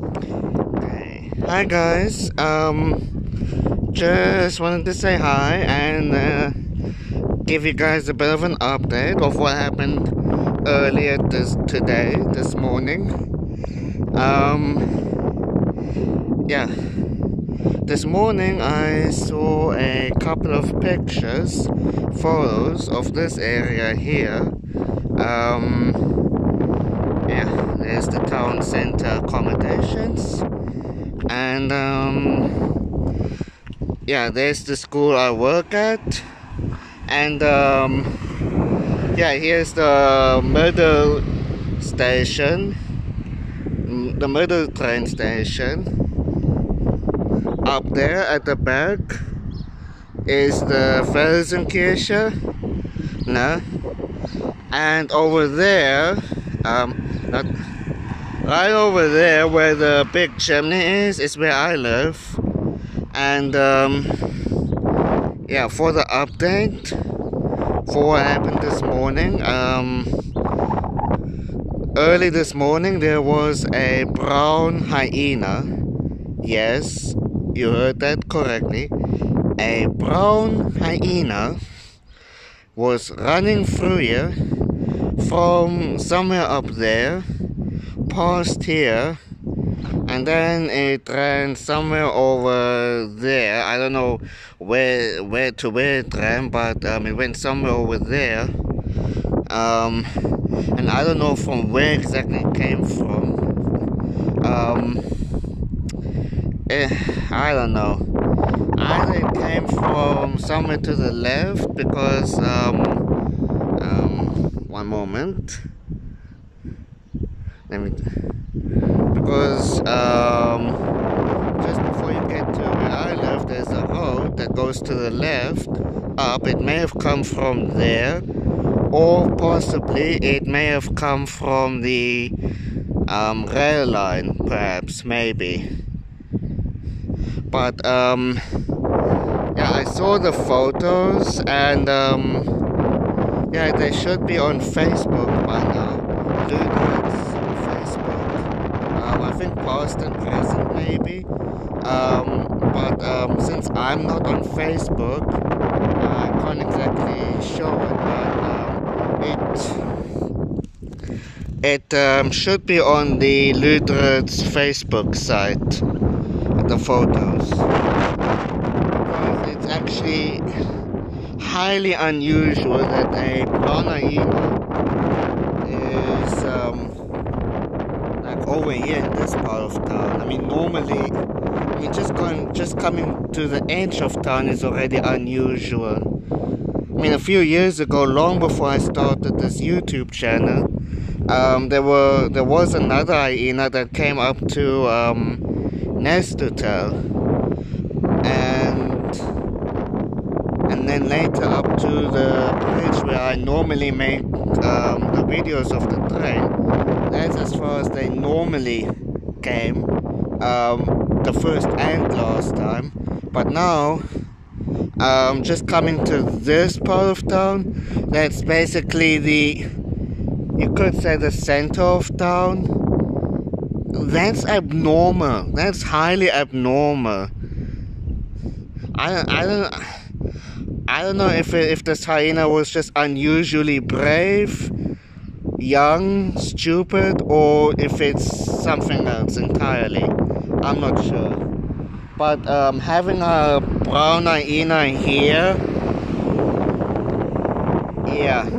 Hi guys. Um, just wanted to say hi and uh, give you guys a bit of an update of what happened earlier this today, this morning. Um, yeah. This morning I saw a couple of pictures, photos of this area here. Um, yeah, there's the town center accommodations, and um, yeah, there's the school I work at, and um, yeah, here's the middle station, the middle train station. Up there at the back is the Felsenkirche, no, and over there, um, not, right over there where the big chimney is, is where I live, and um, yeah, for the update for what happened this morning, um, early this morning there was a brown hyena. Yes, you heard that correctly. A brown hyena was running through here from somewhere up there, past here, and then it ran somewhere over there. I don't know where where to where it ran, but um, it went somewhere over there. Um, and I don't know from where exactly it came from. Um, eh, I don't know. Either it came from somewhere to the left because um, um, one moment. Let me because um, just before you get to where I live, there's a road that goes to the left up. It may have come from there, or possibly it may have come from the um, rail line, perhaps, maybe. But um, yeah, I saw the photos and um, yeah, they should be on Facebook by now. Luderitz Facebook. Um, I think past and present maybe. Um, but um, since I'm not on Facebook, I can't exactly show it. But um, it it um, should be on the Luderitz Facebook site. The photos. Because it's actually highly unusual that a brown hyena is um, like over here in this part of town. I mean, normally, I mean, just going, just coming to the edge of town is already unusual. I mean, a few years ago, long before I started this YouTube channel, um, there were there was another hyena that came up to um, Nest Hotel, and then later up to the bridge where I normally make um, the videos of the train. That's as far as they normally came, um, the first and last time. But now, um, just coming to this part of town, that's basically the, you could say the center of town. That's abnormal. That's highly abnormal. I, I don't I don't know if if this hyena was just unusually brave, young, stupid, or if it's something else entirely. I'm not sure. But um, having a brown hyena here, yeah,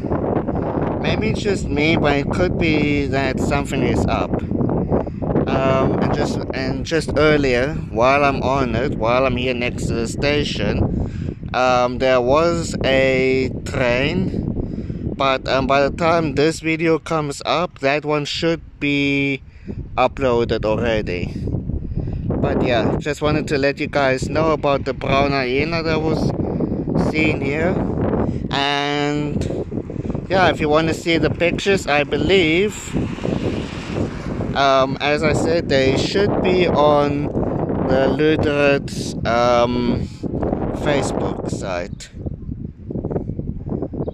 maybe it's just me, but it could be that something is up. Um, and just and just earlier, while I'm on it, while I'm here next to the station, um, there was a train, but um, by the time this video comes up, that one should be uploaded already. But yeah, just wanted to let you guys know about the brown hyena that was seen here, and yeah, if you want to see the pictures, I believe um, as I said, they should be on the Luderitz um, Facebook site.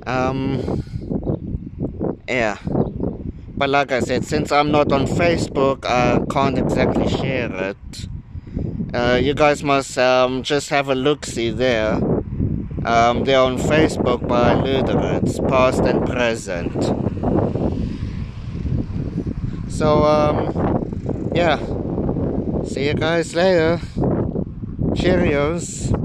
Um, yeah. but like I said, since I'm not on Facebook, I can't exactly share it. Uh, you guys must um, just have a look-see there. Um, they're on Facebook by Luderitz, past and present. So, um, yeah. See you guys later. Cheerios.